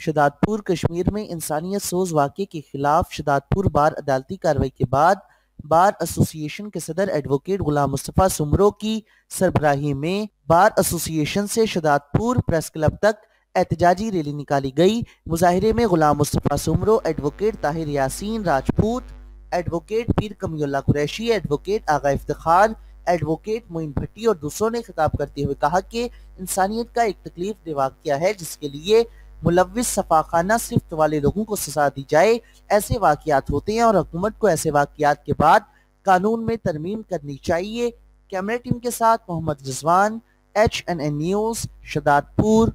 शदादपुर, कश्मीर में इंसानियत सोज वाक़े के खिलाफ शदादपुर बार अदालती कार्रवाई के बाद बार एसोसिएशन के सदर एडवोकेट गुलाम मुस्तफ़ा सुमरो की सरबराही में बार एसोसिएशन से शदादपुर प्रेस क्लब तक एहतजाजी रैली निकाली गई। मुजाहरे में Ghulam Mustafa Soomro advocate Tahir Yasin Rajput, advocate Pir Kamiullah Qureshi, advocate Agha Iftar advocate Moin Bhatti और दूसरों ने खिताब करते हुए कहा कि इंसानियत का एक तकलीफ़ दे वाक़ है, जिसके लिए मुलविस सफाखाना सिर्फ़ वाले लोगों को सजा दी जाए, ऐसे वाकियात होते हैं और हुकूमत को ऐसे वाकियात के बाद कानून में तरमीम करनी चाहिए। कैमरा टीम के साथ Mohammad Rizwan H N N news, Shahdadpur.